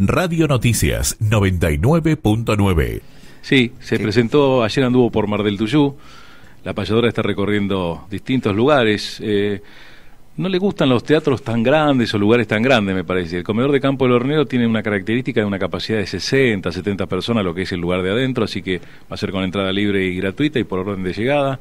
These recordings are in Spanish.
Radio Noticias 99.9. Sí, se presentó, ayer anduvo por Mar del Tuyú, la payadora está recorriendo distintos lugares. Eh, no le gustan los teatros tan grandes o lugares tan grandes, me parece. El comedor de campo del hornero tiene una característica de una capacidad de 60, 70 personas, lo que es el lugar de adentro, así que va a ser con entrada libre y gratuita y por orden de llegada.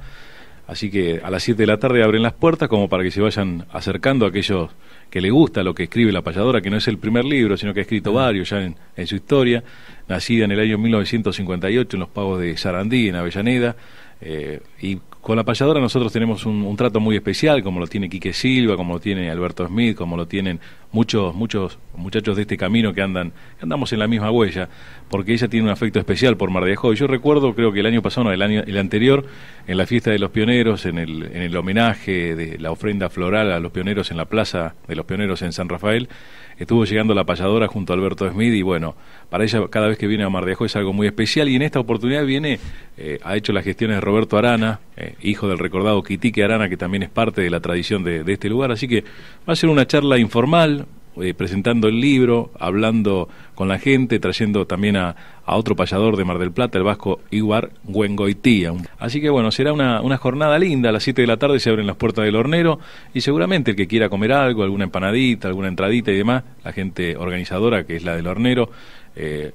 Así que a las 7 de la tarde abren las puertas como para que se vayan acercando a aquellos que le gusta lo que escribe la payadora, que no es el primer libro, sino que ha escrito varios ya en, su historia, nacida en el año 1958 en los pagos de Sarandí, en Avellaneda, eh, y con la payadora nosotros tenemos un, trato muy especial, como lo tiene Quique Silva, como lo tiene Alberto Smith, como lo tienen muchos muchos muchachos de este camino que andan andamos en la misma huella, porque ella tiene un afecto especial por Mar de Ajó. Yo recuerdo, creo que el año pasado, no, el año el anterior, en la fiesta de los pioneros, en el, en el homenaje de la ofrenda floral a los pioneros en la plaza de los pioneros en San Rafael, estuvo llegando la payadora junto a Alberto Smith y bueno, para ella cada vez que viene a Mar de Ajó es algo muy especial y en esta oportunidad viene, eh, ha hecho las gestiones de Roberto Arana, eh, hijo del recordado Quitique Arana, que también es parte de la tradición de, este lugar, así que va a ser una charla informal, eh, presentando el libro, hablando con la gente, trayendo también a, otro payador de Mar del Plata, el vasco Iguar Huengoitía. Así que bueno, será una, una jornada linda, a las 7 de la tarde se abren las puertas del hornero y seguramente el que quiera comer algo, alguna empanadita, alguna entradita y demás, la gente organizadora que es la del hornero, eh,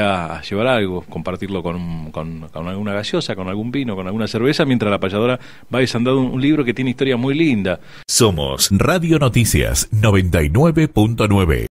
a llevar algo, compartirlo con, con, alguna gaseosa, con algún vino, con alguna cerveza, mientras la payadora va desandando un, un libro que tiene historia muy linda. Somos Radio Noticias 99.9.